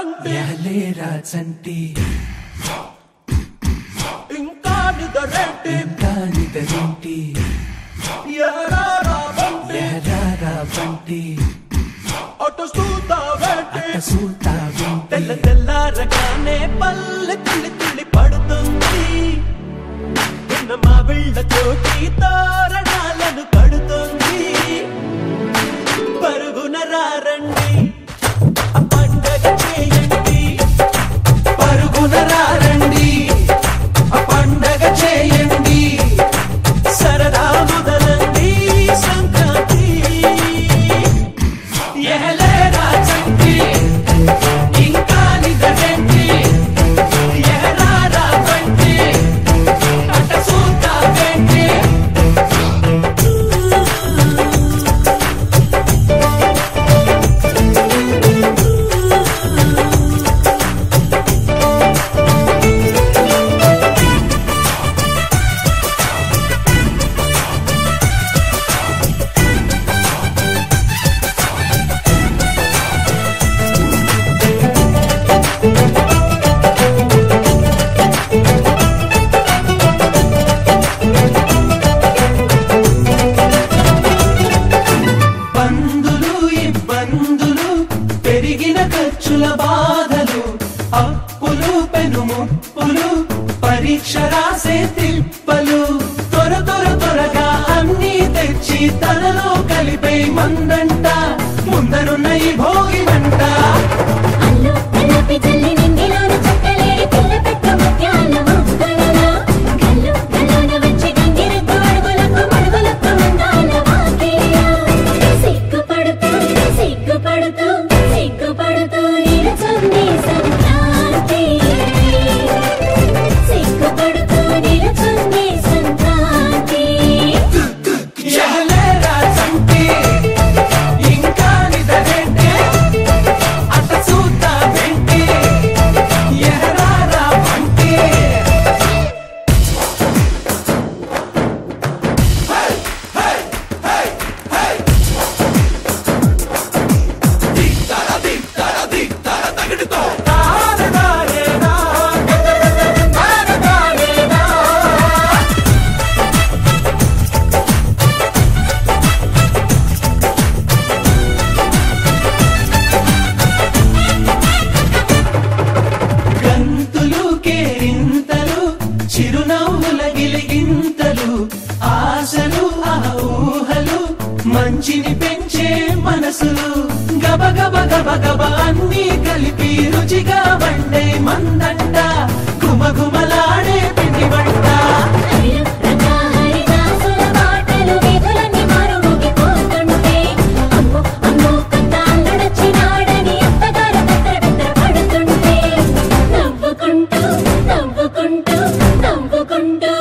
చంటి లేరా చంటి. ఇంకా నిదరేంటి ఇంకా నిదరేంటి ఎరారా బంటి. ఎరారా బంటి. అటు సూతావేంటి అటు సూతావేంటి తెల్ల తెల్లారగానే పల్లె తులి తులి పడుతుంది. నిన్న మా వెళ్ళ తోటి తార ముప్పులు పరీక్ష రాసే తిప్పలు త్వర త్వర త్వరగా అన్ని తెచ్చి తనలో కలిపే మంద మంచిని పెంచే మనసులు గబ గబ గబ గబ అన్ని కలిపి రుచిగా వండే మందండ గుమగుమలాడే పిండి వంట. నవ్వుకుంటూ నవ్వుకుంటూ నవ్వుకుంటూ.